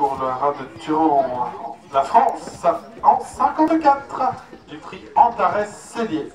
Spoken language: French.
pour le rat de Turan. La France en 54 du prix Antares Cellier.